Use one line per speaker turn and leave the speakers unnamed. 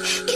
it.